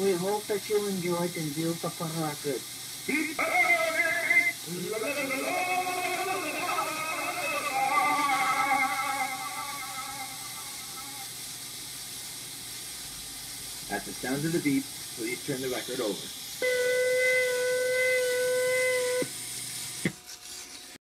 We hope that you enjoyed and View the record. At the sound of the beep, please turn the record over.